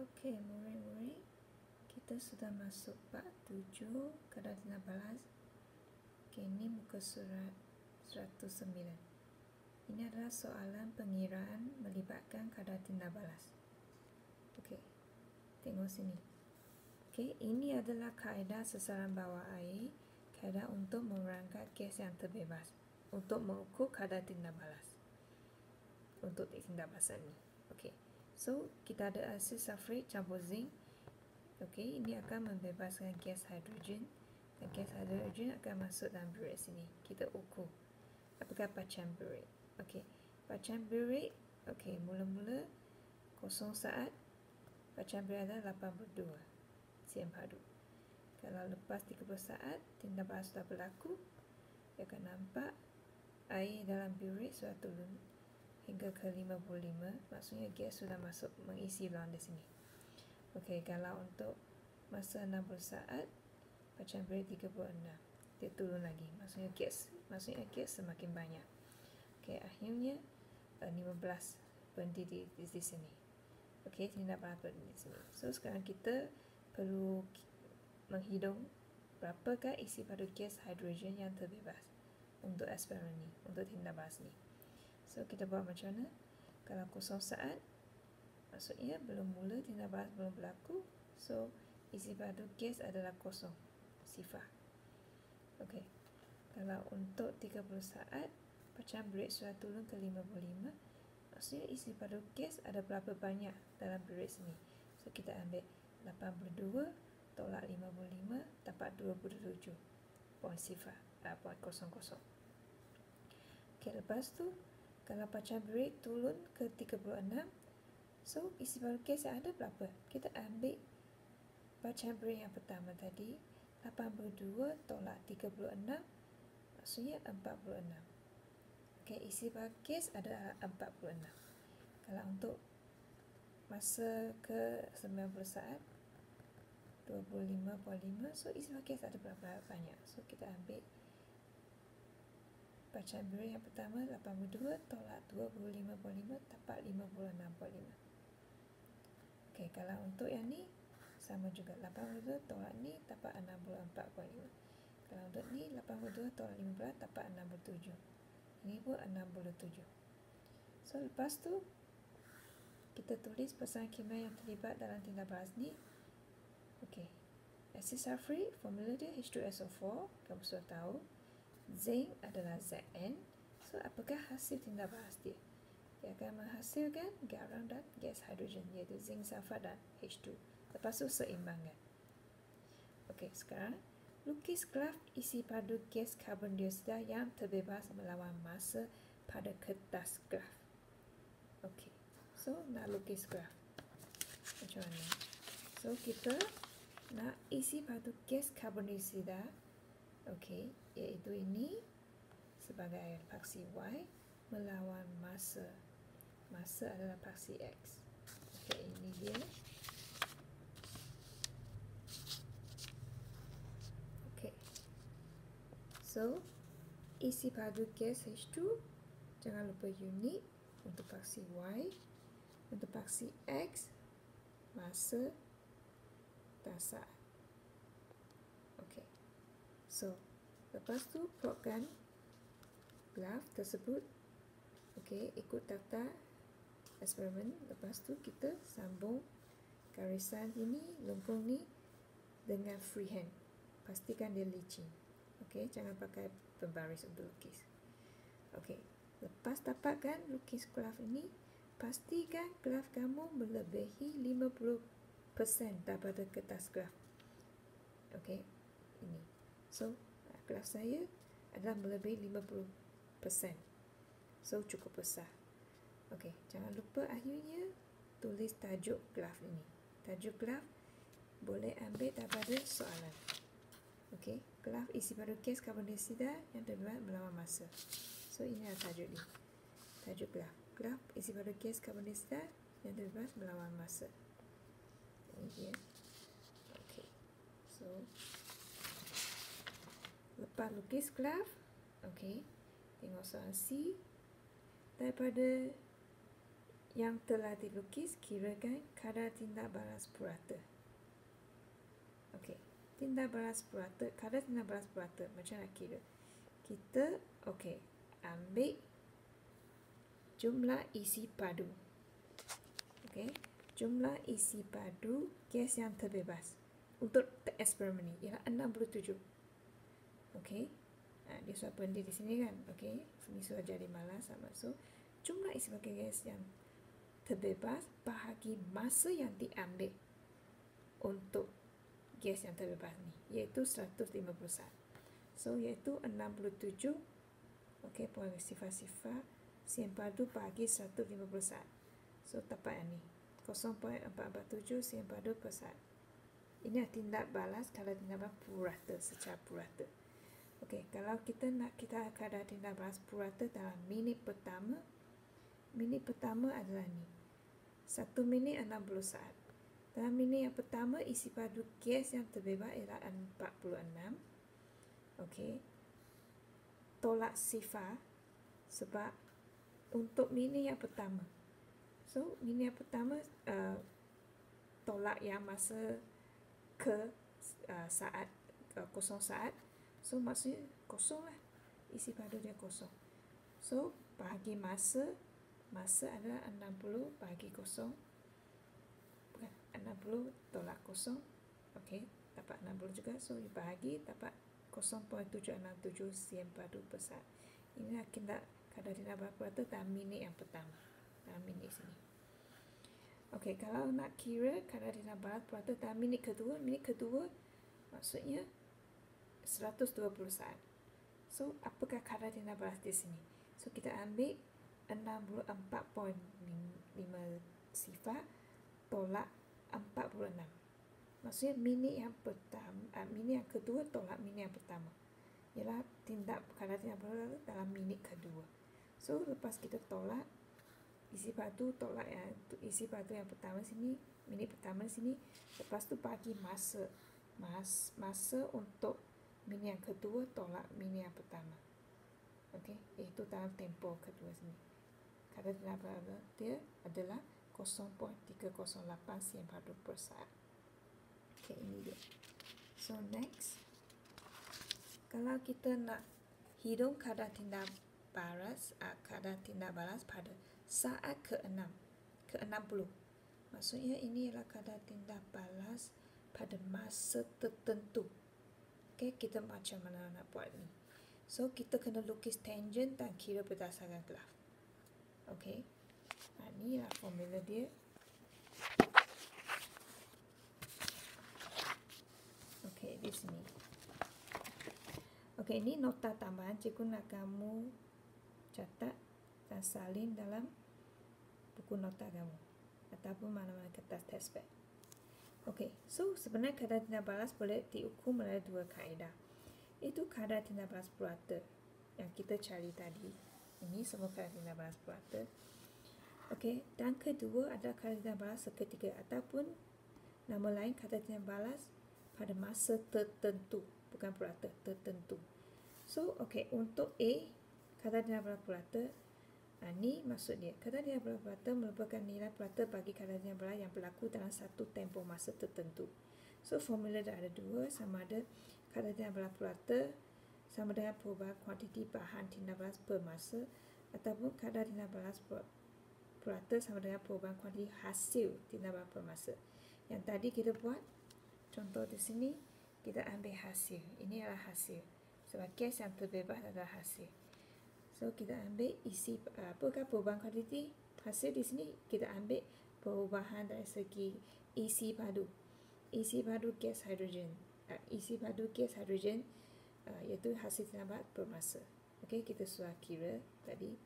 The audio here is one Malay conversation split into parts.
Okey, murid-murid, kita sudah masuk bab 7 kadar tindak balas. Okey, ini muka surat 109. Ini adalah soalan pengiraan melibatkan kadar tindak balas. Okey, tengok sini. Okey, ini adalah kaedah sesaran bawah air, kaedah untuk merangkak gas yang terbebas untuk mengukur kadar tindak balas untuk tindak balasan ini. Okey. So, kita ada asid sulfurik campur zinc. Okey, ini akan membebaskan gas hidrogen. Dan gas hidrogen akan masuk dalam biret sini. Kita ukur. Apakah pacan biret? Okey, pacan biret. Okey, mula-mula kosong saat. Pacan biret adalah 82 cm padu. Kalau lepas 30 saat, tindak balas sudah berlaku. Dia akan nampak air dalam biret sudah turun hingga ke 55 maksudnya gas sudah masuk mengisi ruang di sini. Okey, kalau untuk masa 60 saat macam beri 36 dia turun lagi. Maksudnya gas maksudnya gas semakin banyak. Okey, akhirnya 15 eh, berhenti di, di, di sini. Okey, tidak berapa di sini. So sekarang kita perlu menghitung berapakah isi pada gas hidrogen yang terbebas untuk eksperimen ni untuk tindak balas ni So kita buat macam mana? Kalau kosong saat Maksudnya belum mula tindak balas belum berlaku. So isi padu gas adalah kosong Sifar. Okey Kalau untuk 30 saat Macam break sudah turun ke 55 Maksudnya isi padu gas ada berapa banyak dalam break sini? So kita ambil 82 Tolak 55 Dapat 27 Poin sifar uh, Poin kosong kosong. Okey lepas tu kalau pecah break turun ke 36 so isi baru kes yang ada berapa? Kita ambil pecah break yang pertama tadi 82 tolak 36 maksudnya 46 ok isi baru kes ada 46 kalau untuk masa ke 90 saat 25.5 so isi baru kes ada berapa banyak? So kita ambil Bacaan biru yang pertama 82 tolak 25.5 dapat 56.5 Okey, kalau untuk yang ni sama juga. 82 tolak ni dapat 64.5 Kalau untuk ni 82 tolak 15 dapat 67 Ini pun 67 So lepas tu kita tulis pesan kimia yang terlibat dalam tindak balas ni. Okey. Acid sulfuric, formula dia H2SO4 Kamu sudah tahu Zinc adalah Zn. So, apakah hasil tindak balas dia? Dia akan menghasilkan garam dan gas hidrogen iaitu zinc sulfat dan H2. Lepas tu seimbangkan. Okey, sekarang lukis graf isi padu gas karbon dioksida yang terbebas melawan masa pada kertas graf. Okey. So, nak lukis graf. Macam mana? So, kita nak isi padu gas karbon dioksida Okey, iaitu ini sebagai paksi Y melawan masa. Masa adalah paksi X. Okey, ini dia. Okey. So, isi padu gas H2 jangan lupa unit untuk paksi Y. Untuk paksi X masa dan saat. Okey. So, lepas tu plotkan graf tersebut. Okey, ikut tata eksperimen. Lepas tu kita sambung garisan ini, lengkung ni dengan freehand. Pastikan dia licin. Okey, jangan pakai pembaris untuk lukis. Okey, lepas dapatkan lukis graf ini, pastikan graf kamu melebihi 50% daripada kertas graf. Okey, ini. So, graf saya adalah melebihi 50%. So, cukup besar. Okey, jangan lupa akhirnya tulis tajuk graf ini. Tajuk graf boleh ambil daripada soalan. Okey, graf isi pada kes karbon dioksida yang terlibat melawan masa. So, ini adalah tajuk ini. Tajuk graf. Graf isi pada kes karbon dioksida yang terlibat melawan masa. Ini dia. Okey. So, Lepas lukis graf Okey Tengok soal C Daripada yang telah dilukis kirakan kadar tindak balas purata. Okey, tindak balas purata, kadar tindak balas purata macam nak kira. Kita okey, ambil jumlah isi padu. Okey, jumlah isi padu gas yang terbebas untuk eksperimen ini ialah 67. Okey. Ha, dia suap benda di sini kan. Okey. Sini sudah jadi malas sama. So, jumlah isi pakai gas yang terbebas bahagi masa yang diambil untuk gas yang terbebas ni iaitu 151. So, iaitu 67 okey poin sifar-sifar siang padu bagi 151. So, tapak ni 0.447 siang padu per saat. Ini tindak balas kalau tindak balas purata secara purata. Okey, kalau kita nak kita akan ada tindak balas purata dalam minit pertama, minit pertama adalah ni. Satu minit 60 saat. Dalam minit yang pertama, isi padu gas yang terbebas ialah 46. Okey. Tolak sifar sebab untuk minit yang pertama. So, minit yang pertama uh, tolak yang masa ke uh, saat uh, kosong saat So maksudnya kosong lah. Isi padu dia kosong. So bahagi masa Masa adalah 60 bahagi kosong. Bukan 60 tolak kosong. Okey Dapat 60 juga. So bahagi dapat 0.767 siang padu per saat Ini akan tak kadar tidak berapa tu minit yang pertama. Dalam minit sini. Okey, kalau nak kira kadar tidak berapa tu minit kedua. Minit kedua maksudnya 120 saat. So, apakah kadar tindak balas di sini? So, kita ambil 64.5 sifar tolak 46. Maksudnya, minit yang pertama, uh, minit yang kedua tolak minit yang pertama. Ialah tindak kadar tindak balas dalam minit kedua. So, lepas kita tolak, isi batu tolak yang isi batu yang pertama sini, minit pertama sini, lepas tu bagi masa mas, masa untuk mini yang kedua tolak mini yang pertama. Okey, itu dalam tempoh kedua sini. Kadar berapa dia adalah 0.308 cm per saat. Okey, ini dia. So next, kalau kita nak hitung kadar tindak balas, uh, kadar tindak balas pada saat ke-6, ke-60. Maksudnya ini adalah kadar tindak balas pada masa tertentu. Okay, kita macam mana nak buat ni. So, kita kena lukis tangent dan kira berdasarkan graf. Okay. Ha, ni lah formula dia. Okay, di sini. Okay, ini nota tambahan. Cikgu nak kamu catat dan salin dalam buku nota kamu. Ataupun mana-mana kertas test bag. Okey, so sebenarnya kadar tindak balas boleh diukur melalui dua kaedah. Itu kadar tindak balas purata yang kita cari tadi. Ini semua kadar tindak balas purata. Okey, dan kedua adalah kadar tindak balas seketika ataupun nama lain kadar tindak balas pada masa tertentu, bukan purata, tertentu. So, okey, untuk A, kadar tindak balas purata Ha, ini maksud dia. Kadar dia berapa merupakan nilai purata bagi kadar dia berapa yang berlaku dalam satu tempoh masa tertentu. So, formula dah ada dua. Sama ada kadar berapa purata sama dengan perubahan kuantiti bahan tindak balas per masa ataupun kadar tindak balas purata sama dengan perubahan kuantiti hasil tindak balas per masa. Yang tadi kita buat, contoh di sini, kita ambil hasil. Ini adalah hasil. Sebab kes yang terbebas adalah hasil. So kita ambil isi apakah perubahan kuantiti hasil di sini kita ambil perubahan dari segi isi padu. Isi padu gas hidrogen. Uh, isi padu gas hidrogen uh, iaitu hasil tindakan per masa. Okey, kita sudah kira tadi.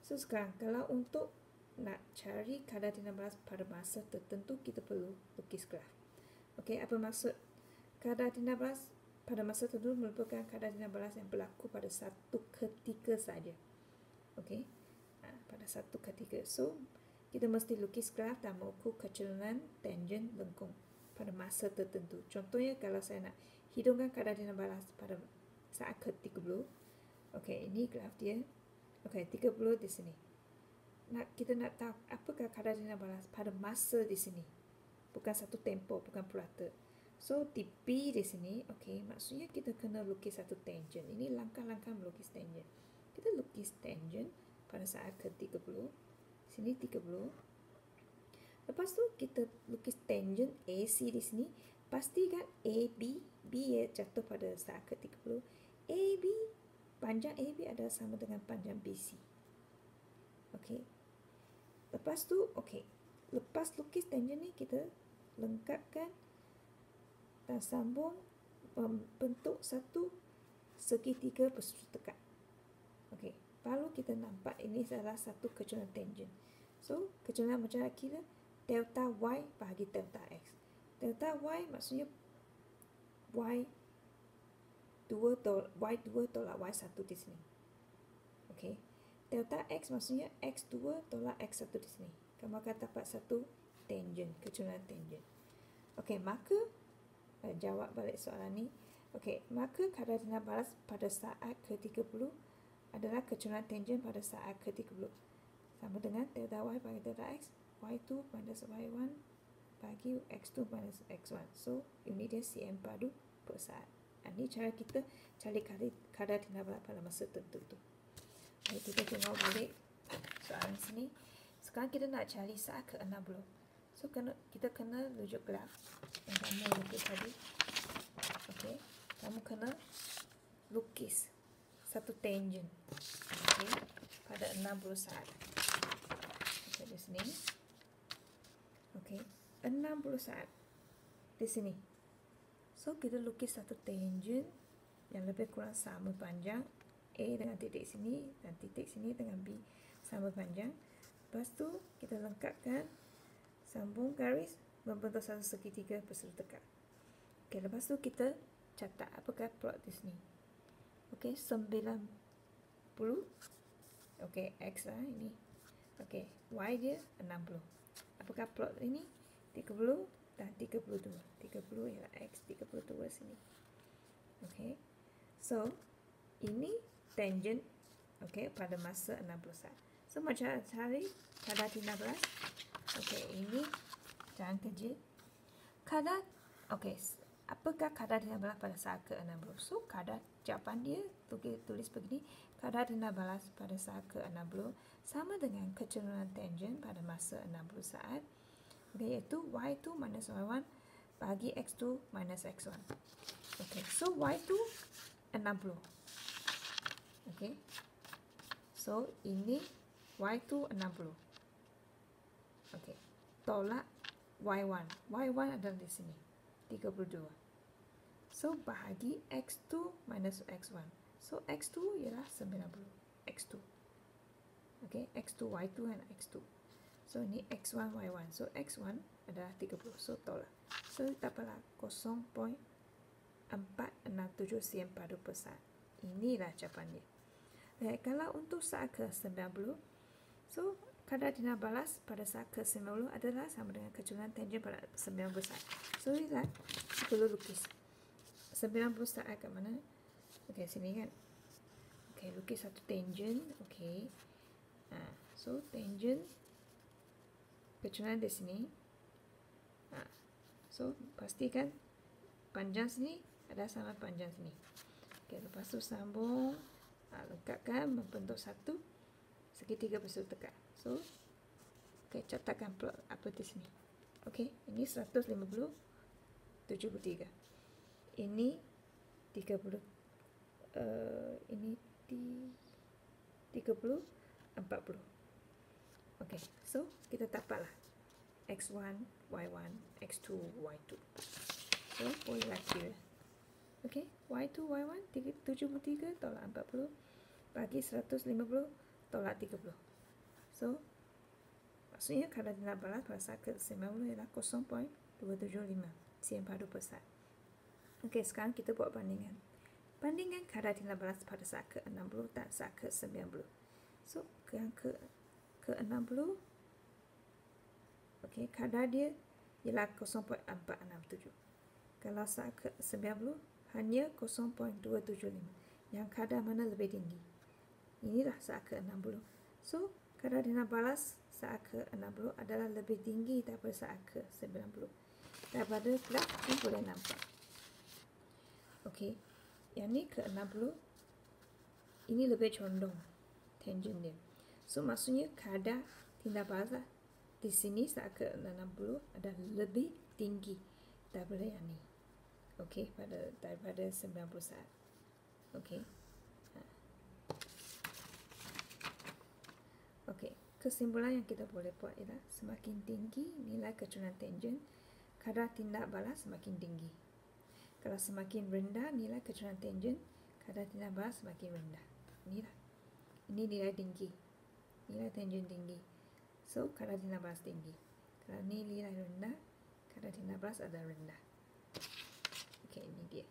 So sekarang kalau untuk nak cari kadar tindakan pada masa tertentu kita perlu lukis graf. Okey, apa maksud kadar tindakan pada masa tertentu merupakan kadar dina balas yang berlaku pada satu ketika saja. Okey. Ha, pada satu ketika. So, kita mesti lukis graf dan mengukur kecerunan tangent lengkung pada masa tertentu. Contohnya kalau saya nak hidungkan kadar dina balas pada saat ke-30. Okey, ini graf dia. Okey, 30 di sini. nak kita nak tahu apakah kadar dina balas pada masa di sini. Bukan satu tempoh, bukan purata. So, B di sini, okay, maksudnya kita kena lukis satu tangent. Ini langkah-langkah melukis tangent. Kita lukis tangent pada saat ke-30. Sini 30. Lepas tu, kita lukis tangent AC di sini. Pastikan AB, B ya jatuh pada saat ke-30. AB, panjang AB adalah sama dengan panjang BC. Okay. Lepas tu, okay. Lepas lukis tangent ni, kita lengkapkan sambung membentuk satu segitiga tekat. Okey, baru kita nampak ini adalah satu kecualian tangent. So, kecualian macam kira delta y bahagi delta x. Delta y maksudnya y 2 tol y 2 tolak y 1 di sini. Okey. Delta x maksudnya x 2 tolak x 1 di sini. Kamu akan dapat satu tangent, kecualian tangent. Okey, maka uh, jawab balik soalan ni. Okey, maka kadar dina balas pada saat ke-30 adalah kecualian tangent pada saat ke-30. Sama dengan delta y bagi delta x, y2 minus y1 bagi x2 minus x1. So, unit dia cm padu per saat. Ini cara kita cari kadar dina balas pada masa tertentu. Jadi, kita tengok balik soalan sini. Sekarang kita nak cari saat ke-60. So kena kita kena rujuk graf yang kamu lukis tadi. Okey. Kamu kena lukis satu tangent. Okey. Pada 60 saat. Okey di sini. Okey. 60 saat. Di sini. So kita lukis satu tangent yang lebih kurang sama panjang A dengan titik sini dan titik sini dengan B sama panjang. Lepas tu kita lengkapkan sambung garis membentuk satu segitiga berseluruh tekat. Okey, lepas tu kita catat apakah plot di sini. Okey, 90. Okey, X lah ini. Okey, Y dia 60. Apakah plot ini? 30 dan 32. 30 ialah X, 32 sini. Okey. So, ini tangent okey pada masa 60 saat. So, macam cari kadar 13. Okey, ini jangan kerja. Kadar, okey, apakah kadar dina balas pada saat ke-60? So, kadar jawapan dia tulis, tulis begini. Kadar dina balas pada saat ke-60 sama dengan kecenderungan tangent pada masa 60 saat. Okey, iaitu y2 minus y1 bagi x2 minus x1. Okey, so y2 60. Okey. So, ini y2 60. Okey. Tolak Y1. Y1 adalah di sini. 32. So, bahagi X2 minus X1. So, X2 ialah 90. X2. Okey. X2, Y2 dan X2. So, ini X1, Y1. So, X1 adalah 30. So, tolak. So, dapatlah 0.467 cm padu per saat. Inilah jawapannya. Baik, kalau untuk saat ke-90, so, Kadar dina balas pada saat ke-90 adalah sama dengan kecualian tangent pada 90 saat. So, lihat, perlu lukis. 90 saat kat mana? Okey, sini kan. Okey, lukis satu tangent. Okey. Ha, so, tangent kecualian di sini. Ha, so, pastikan panjang sini adalah sama panjang sini. Okey, lepas tu sambung. Ha, lengkapkan membentuk satu segitiga berseluruh tekat. So, okay, catatkan plot apa di sini. Okay, ini 150, 73. Ini 30, uh, ini di 30, 40. Okay, so kita dapatlah X1, Y1, X2, Y2. So, boleh lagi. Okay, Y2, Y1, 73 tolak 40 bagi 150 tolak 30. So, maksudnya kadar dina balas pada saat ke-90 ialah 0.275 cm padu per saat. Okey, sekarang kita buat bandingan. Bandingkan kadar dina balas pada saat ke-60 dan saat ke-90. So, yang ke ke-60 okey, kadar dia ialah 0.467. Kalau saat ke-90 hanya 0.275. Yang kadar mana lebih tinggi? Inilah saat ke-60. So, Kadar balas saat ke-60 adalah lebih tinggi daripada saat ke-90. Daripada graf ini boleh nampak. Okey. Yang ni ke-60 ini lebih condong tangent dia. So maksudnya kadar tindak balas di sini saat ke-60 adalah lebih tinggi daripada yang ni. Okey, pada daripada 90 saat. Okey. Okey, kesimpulan yang kita boleh buat ialah semakin tinggi nilai kecurangan tangent, kadar tindak balas semakin tinggi. Kalau semakin rendah nilai kecurangan tangent, kadar tindak balas semakin rendah. Inilah. Ini nilai tinggi. Nilai tangent tinggi. So, kadar tindak balas tinggi. Kalau ini nilai rendah, kadar tindak balas adalah rendah. Okey, ini dia.